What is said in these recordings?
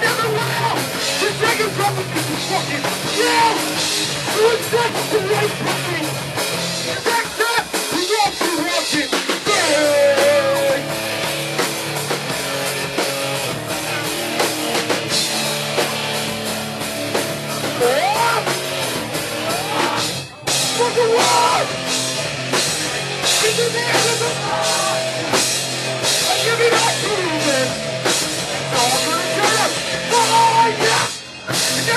You're taking from me because you fucking. You accept the right from me.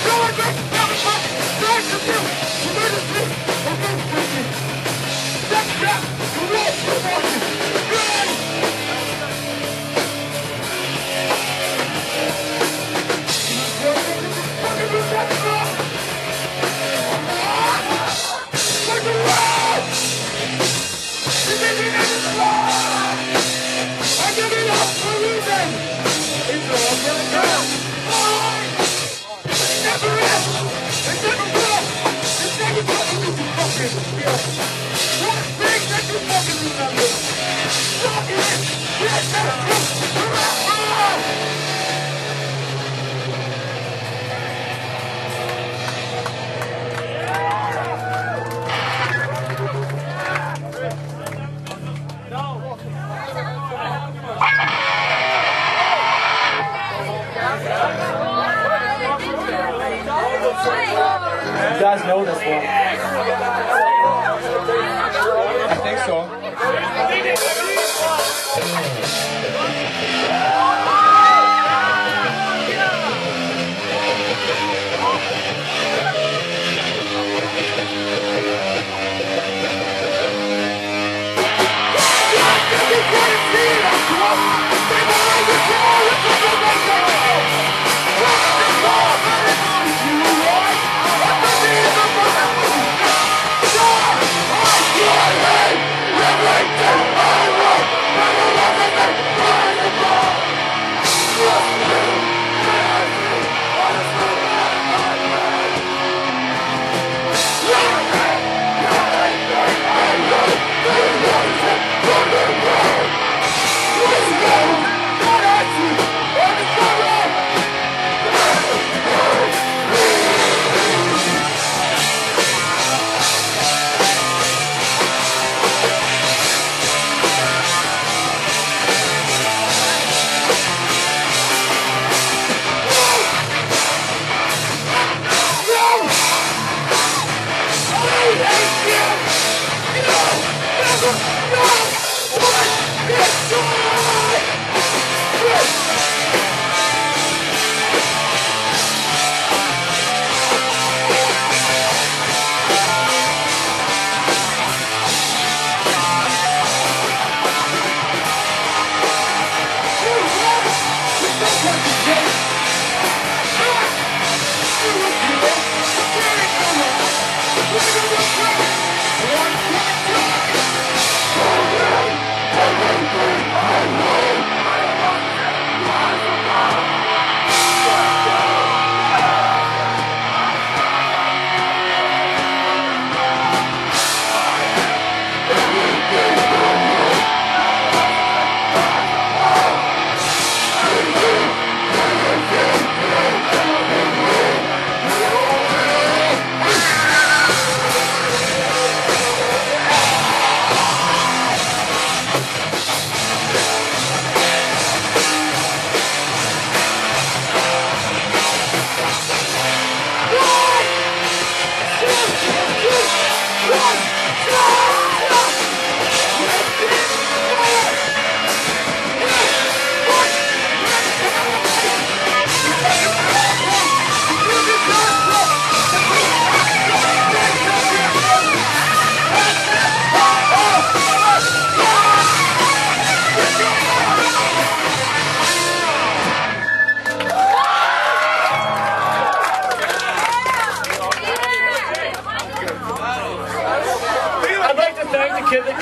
get off. Walk the you. Emergency. Emergency. Step guys know this one. I think so. Everything I want, never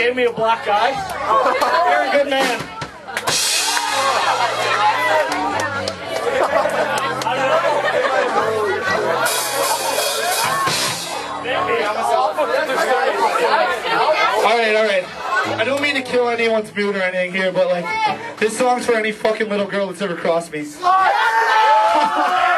gave me a black. You're a good man. All right, all right. I don't mean to kill anyone's mood or anything here, but like, this song's for any fucking little girl that's ever crossed me.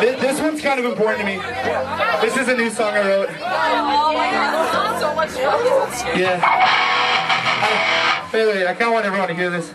th- this one's kind of important to me. This is a new song I wrote. Oh my god, so much fun. Yeah. I, wait, wait, I kind of want everyone to hear this.